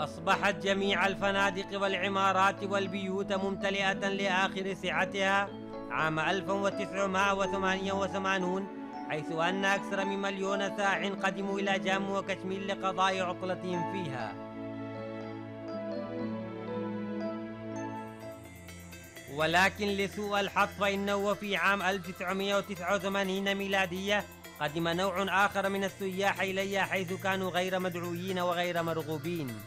أصبحت جميع الفنادق والعمارات والبيوت ممتلئة لآخر سعتها عام 1988 حيث أن أكثر من مليون ساح قدموا إلى جامو وكشمير لقضاء عطلتهم فيها. ولكن لسوء الحظ فإنه في عام 1989 ميلادية قدم نوع آخر من السياح إليها حيث كانوا غير مدعوين وغير مرغوبين.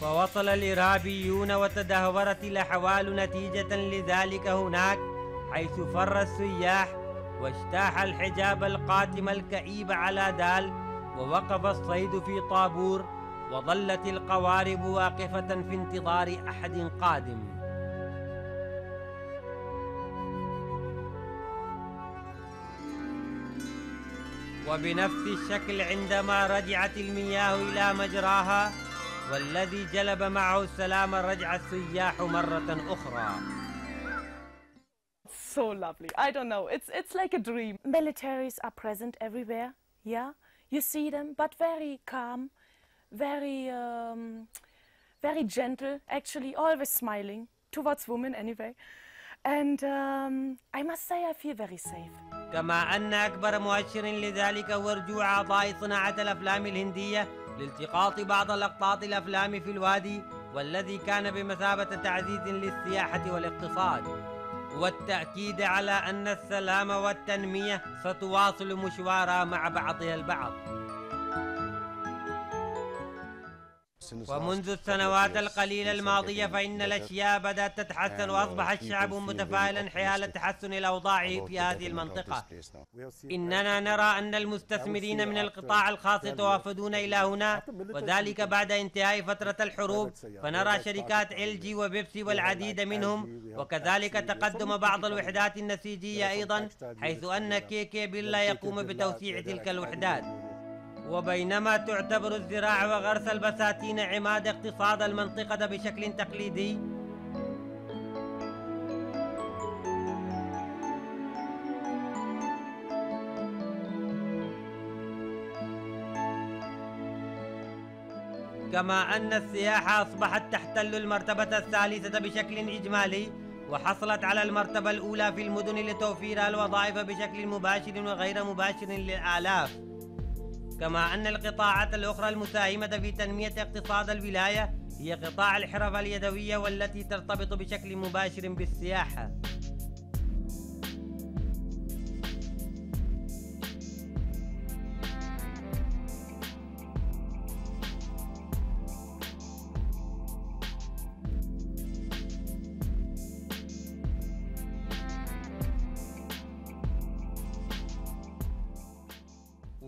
فوصل الإرهابيون وتدهورت الأحوال نتيجة لذلك هناك حيث فر السياح واجتاح الحجاب القاتم الكئيب على دال ووقف الصيد في طابور وظلت القوارب واقفة في انتظار أحد قادم. وبنفس الشكل عندما رجعت المياه إلى مجراها والذي جلب معه السلام رجع السياح مرة أخرى So lovely. I don't know. It's it's like a dream. Militaries are present everywhere. Yeah, you see them, but very calm, very um, very gentle. Actually, always smiling towards women anyway. And um, I must say, I feel very safe. كما أن أكبر مؤشر لذلك هو رجوع أعضاء صناعة الأفلام الهندية لالتقاط بعض لقطات الأفلام في الوادي والذي كان بمثابة تعزيز للسياحة والاقتصاد والتأكيد على أن السلام والتنمية ستواصل مشوارها مع بعضها البعض ومنذ السنوات القليلة الماضية فإن الأشياء بدأت تتحسن وأصبح الشعب متفائلا حيال تحسن الأوضاع في هذه المنطقة. إننا نرى أن المستثمرين من القطاع الخاص يتوافدون إلى هنا وذلك بعد انتهاء فترة الحروب. فنرى شركات إل جي وبيبسي والعديد منهم وكذلك تقدم بعض الوحدات النسيجية أيضا حيث أن كي كي بيلا يقوم بتوسيع تلك الوحدات. وبينما تعتبر الزراعة وغرس البساتين عماد اقتصاد المنطقة بشكل تقليدي. كما أن السياحة أصبحت تحتل المرتبة الثالثة بشكل إجمالي وحصلت على المرتبة الأولى في المدن لتوفير الوظائف بشكل مباشر وغير مباشر للآلاف. كما أن القطاعات الأخرى المساهمة في تنمية اقتصاد الولاية هي قطاع الحرف اليدوية والتي ترتبط بشكل مباشر بالسياحة.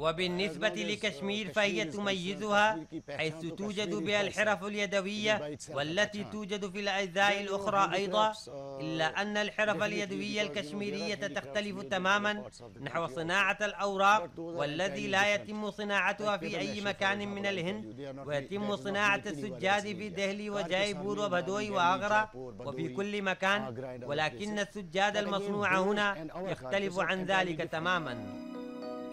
وبالنسبة لكشمير فهي تميزها حيث توجد بها الحرف اليدوية والتي توجد في الأجزاء الأخرى أيضا إلا أن الحرف اليدوية الكشميرية تختلف تماما نحو صناعة الأوراق والذي لا يتم صناعتها في أي مكان من الهند. ويتم صناعة السجاد في دهلي وجايبور وبدوي وآغرا وفي كل مكان ولكن السجاد المصنوع هنا يختلف عن ذلك تماما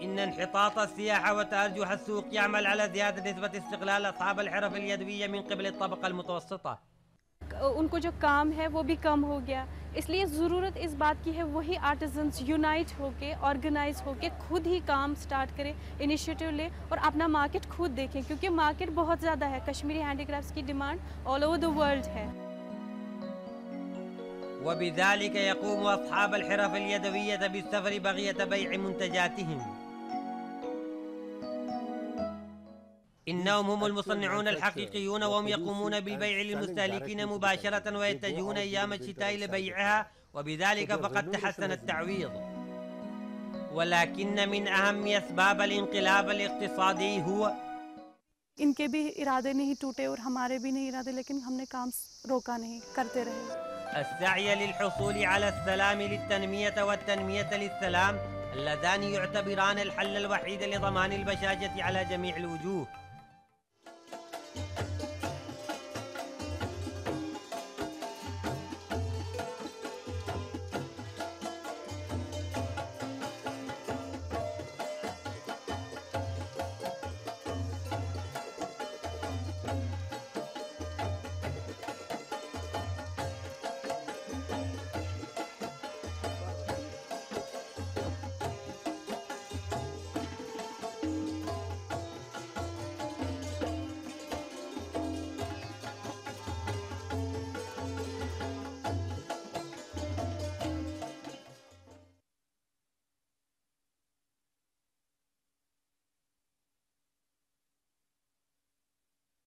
إن انحطاط السياحة وتأرجح السوق يعمل على زيادة نسبة استقلال أصحاب الحرف اليدوية من قبل الطبقة المتوسطة उनको जो काम है वो भी कम हो गया इसलिए ज़रूरत इस बात की है वही आर्टिजन्स यूनाइट होके ऑर्गेनाइज होके खुद ही काम स्टार्ट करें इनिशिएटिव लें और अपना मार्केट खुद देखें क्योंकि मार्केट बहुत ज़्यादा है कश्मीरी हैंडीक्राफ्ट्स की demand all over the world है وبذلك يقوم أصحاب الحرف اليدوية بالسفر بغية بيع منتجاتهم إنهم هم المصنعون الحقيقيون وهم يقومون بالبيع للمستهلكين مباشرة ويتجهون أيام الشتاء لبيعها وبذلك فقد تحسن التعويض ولكن من أهم أسباب الانقلاب الاقتصادي هو इनके भी इरादे नहीं टूटे और हमारे भी नहीं इरादे लेकिन हमने काम रोका नहीं करते रहे السعي للحصول على السلام للتنمية والتنمية للسلام اللذان يعتبران الحل الوحيد لضمان البشاشة على جميع الوجوه